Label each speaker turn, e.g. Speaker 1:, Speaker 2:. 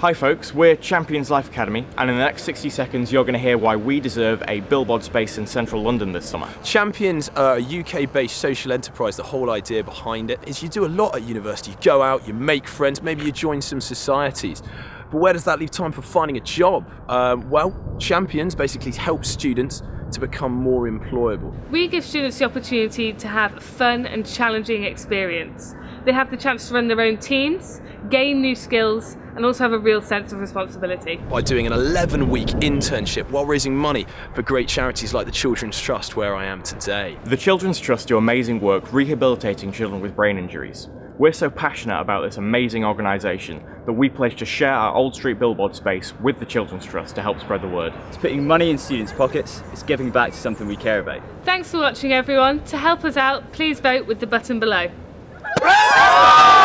Speaker 1: Hi folks, we're Champions Life Academy and in the next 60 seconds you're going to hear why we deserve a billboard space in central London this summer.
Speaker 2: Champions are a UK based social enterprise. The whole idea behind it is you do a lot at university. You go out, you make friends, maybe you join some societies. But where does that leave time for finding a job? Um, well, Champions basically help students to become more employable.
Speaker 3: We give students the opportunity to have a fun and challenging experience. They have the chance to run their own teams, gain new skills, and also have a real sense of responsibility.
Speaker 2: By doing an 11 week internship while raising money for great charities like the Children's Trust, where I am today.
Speaker 1: The Children's Trust do amazing work rehabilitating children with brain injuries. We're so passionate about this amazing organisation that we pledge to share our Old Street billboard space with the Children's Trust to help spread the word.
Speaker 4: It's putting money in students' pockets, it's giving back to something we care about.
Speaker 3: Thanks for watching everyone. To help us out, please vote with the button below. Hooray!